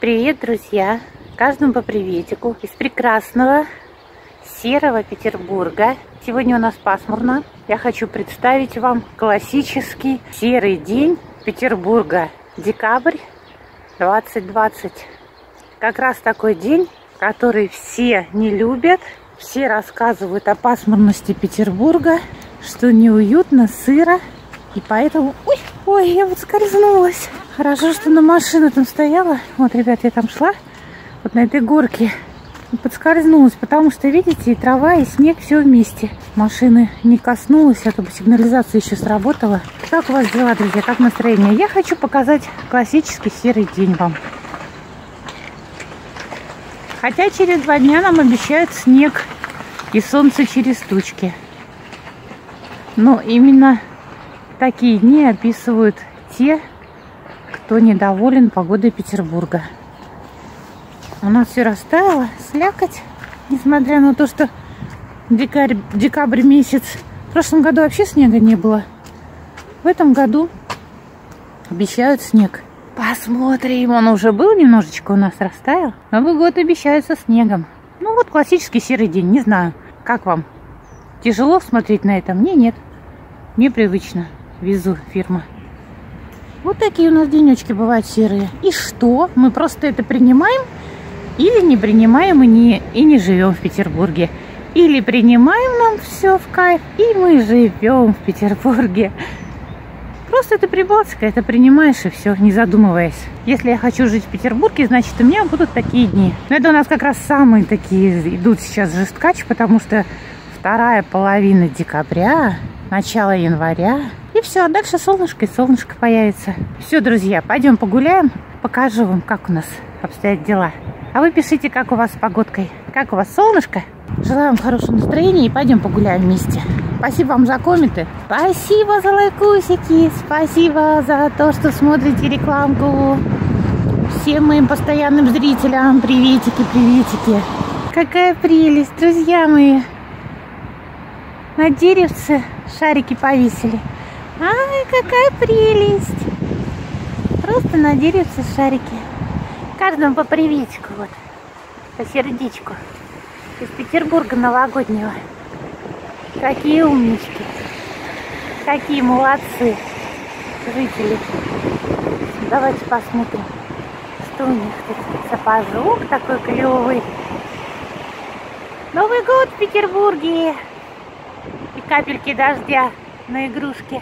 Привет, друзья! Каждому по приветику из прекрасного серого Петербурга. Сегодня у нас пасмурно. Я хочу представить вам классический серый день Петербурга. Декабрь 2020. Как раз такой день, который все не любят. Все рассказывают о пасмурности Петербурга, что неуютно, сыро. И поэтому... Ой, ой, я вот скользнулась. Хорошо, что на машина там стояла. Вот, ребят, я там шла. Вот на этой горке. Подскользнулась, потому что, видите, и трава, и снег, все вместе. Машины не коснулась, а то бы сигнализация еще сработала. Как у вас дела, друзья? Как настроение? Я хочу показать классический серый день вам. Хотя через два дня нам обещают снег и солнце через тучки. Но именно такие дни описывают те, кто недоволен погодой Петербурга. У нас все растаяло, слякоть, несмотря на то, что декабрь, декабрь месяц. В прошлом году вообще снега не было. В этом году обещают снег. Посмотрим, он уже был немножечко у нас растаял. Новый год обещают со снегом. Ну вот классический серый день, не знаю. Как вам? Тяжело смотреть на это? Мне нет. Мне привычно. Везу фирма. Вот такие у нас денечки бывают серые. И что? Мы просто это принимаем или не принимаем и не, и не живем в Петербурге. Или принимаем нам все в кайф, и мы живем в Петербурге. Просто это Прибалтика, это принимаешь и все, не задумываясь. Если я хочу жить в Петербурге, значит у меня будут такие дни. Но это у нас как раз самые такие идут сейчас жесткач, потому что вторая половина декабря, начало января, и все, дальше солнышко и солнышко появится. Все, друзья, пойдем погуляем, покажу вам, как у нас обстоят дела. А вы пишите, как у вас с погодкой, как у вас солнышко. Желаю вам хорошего настроения и пойдем погуляем вместе. Спасибо вам за комменты. Спасибо за лайкусики. Спасибо за то, что смотрите рекламку. Всем моим постоянным зрителям приветики, приветики. Какая прелесть, друзья мои. На деревце шарики повесили. Ай, какая прелесть! Просто на деревце шарики. Каждому по приветику, вот, по сердечку. Из Петербурга новогоднего. Какие умнички. Какие молодцы жители. Давайте посмотрим, что у них тут. Сапожок такой клевый. Новый год в Петербурге. И капельки дождя на игрушке.